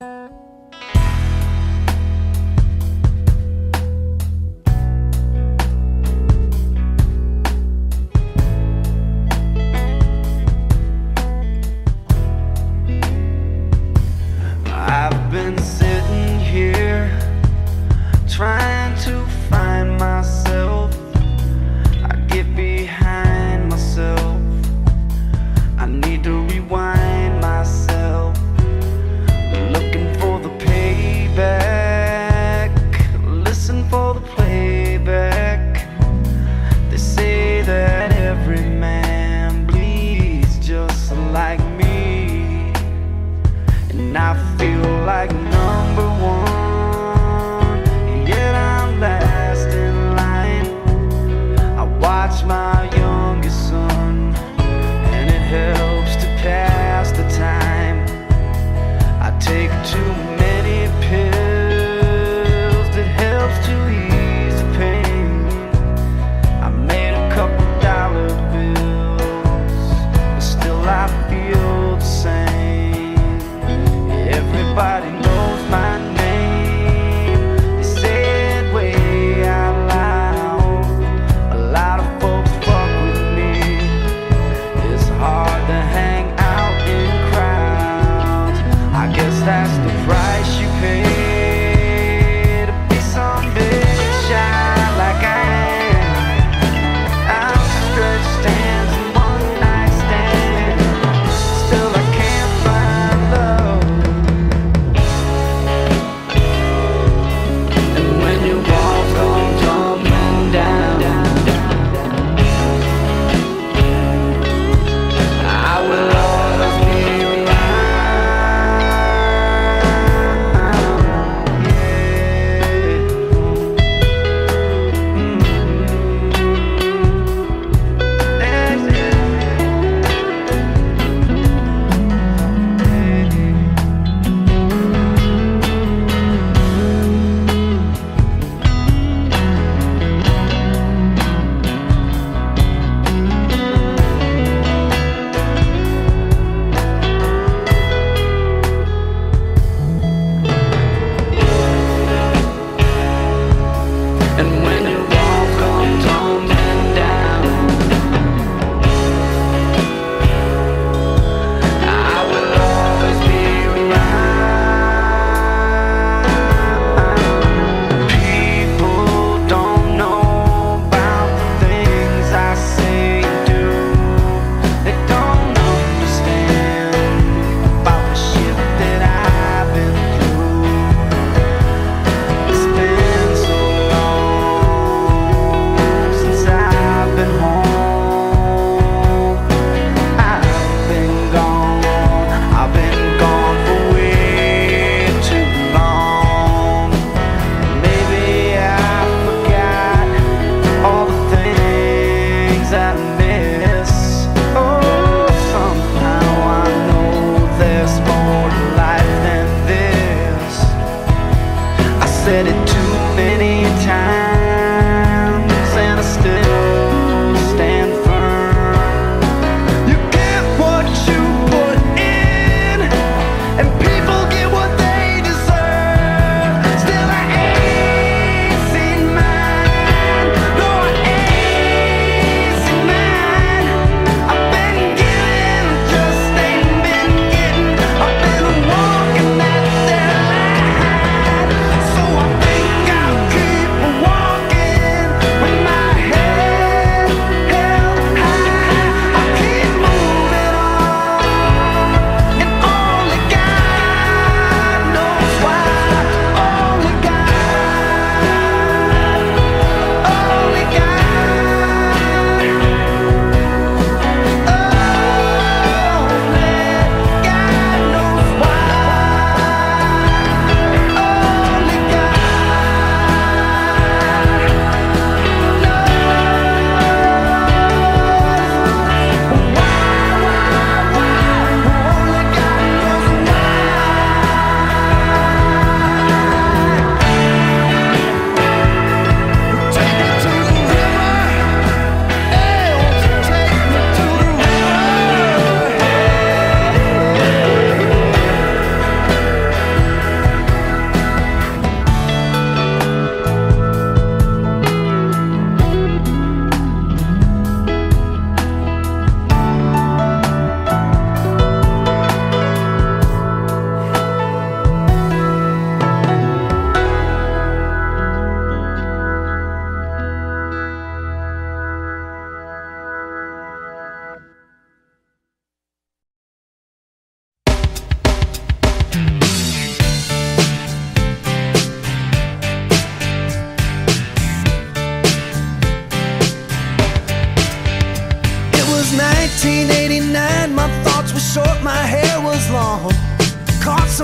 Música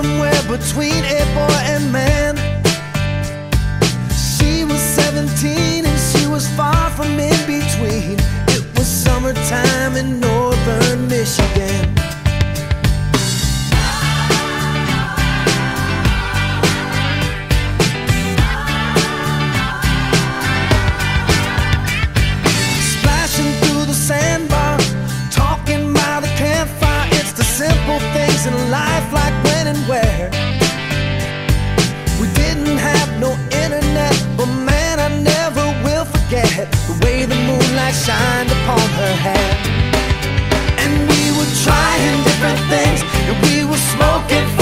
somewhere between a boy and man. She was 17 and she was far from in between. It was summertime in northern Michigan. shined upon her hair. And we were trying different things, and we were smoking.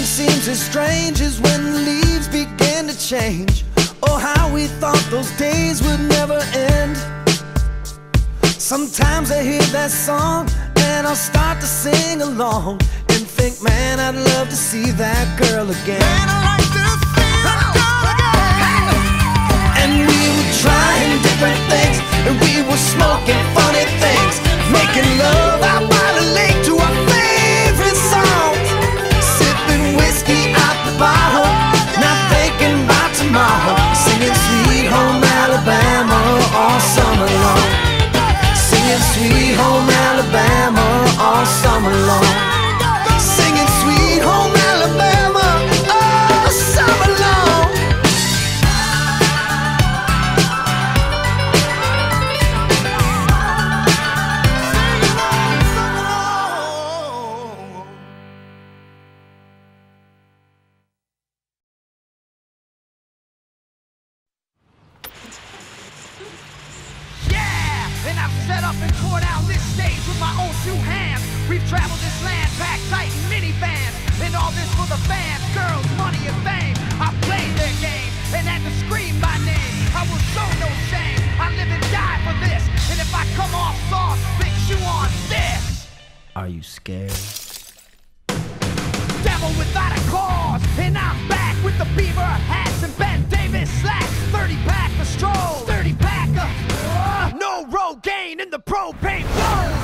Nothing seems as strange as when the leaves began to change. Oh, how we thought those days would never end. Sometimes I hear that song and I'll start to sing along And think, man, I'd love to see that girl again. Man, I like to see that girl again. And we were trying different things And we were smoking funny things Making love out by the lake. bottle, not thinking about tomorrow. Singing Sweet Home Alabama all summer long. Singing Sweet Home Alabama all summer long. gain in the propane. Whoa!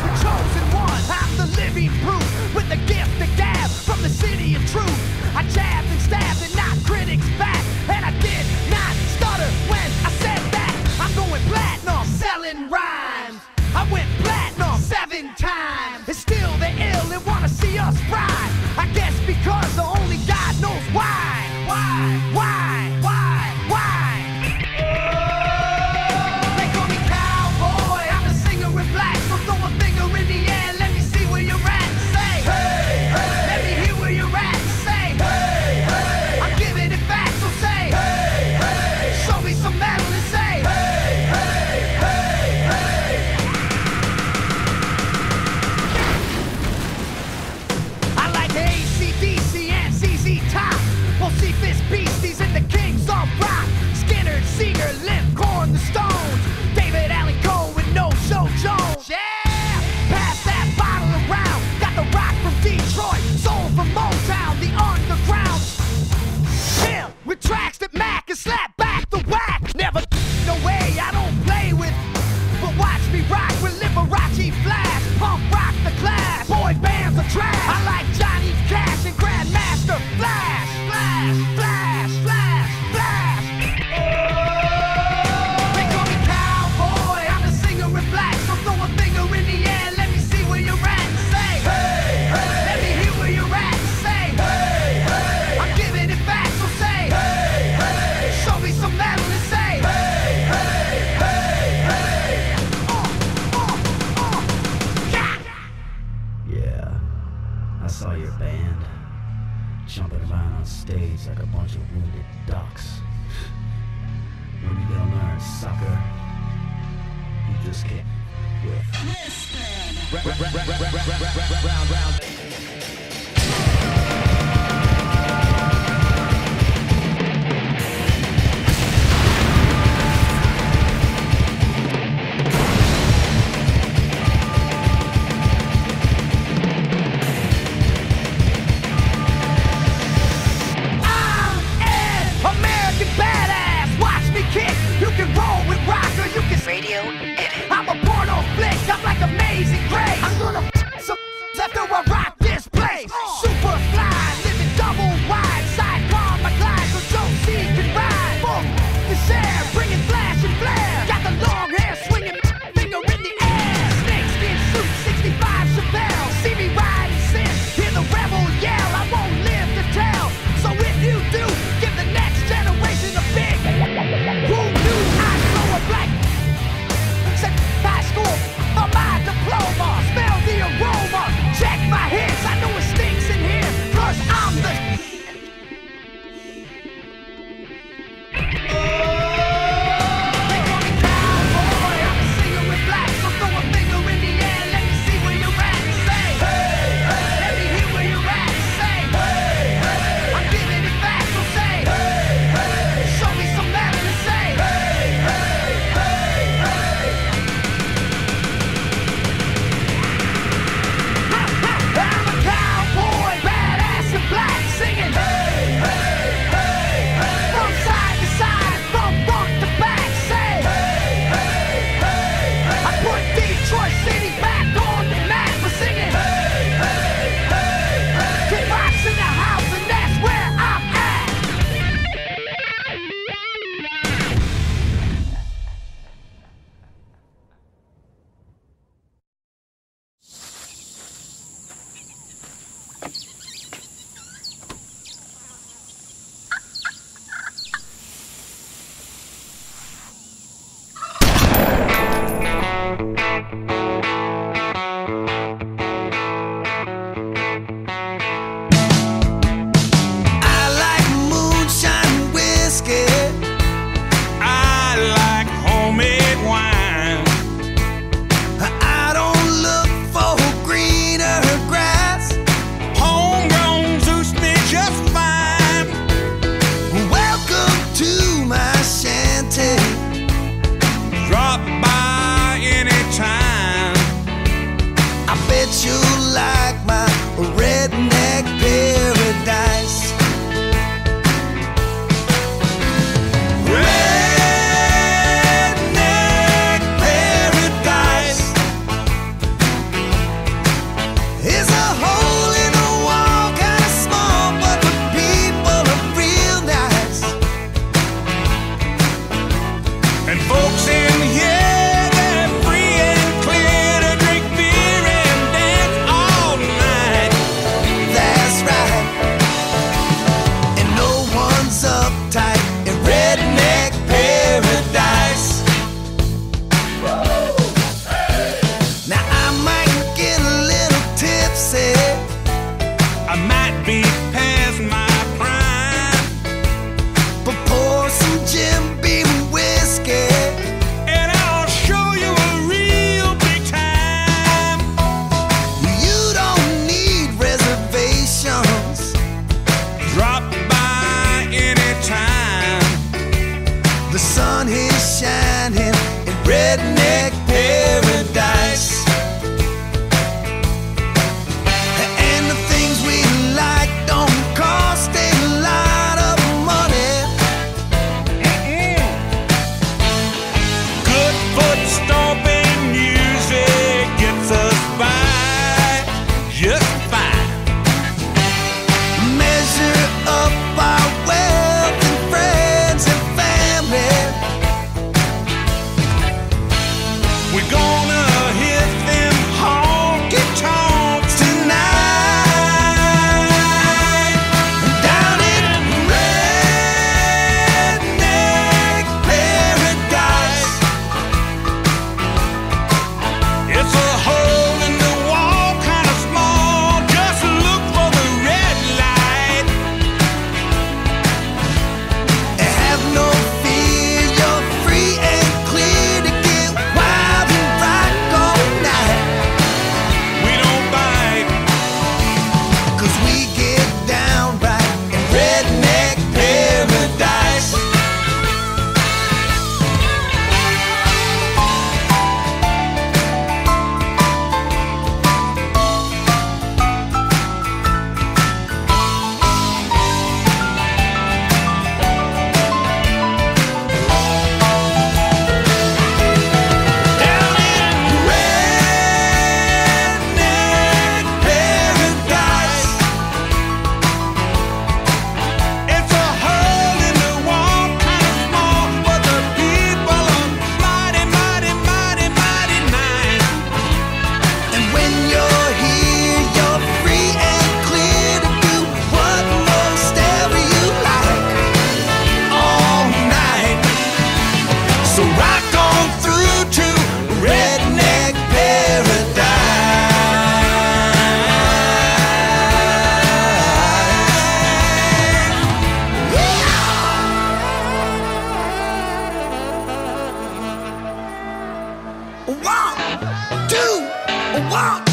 One,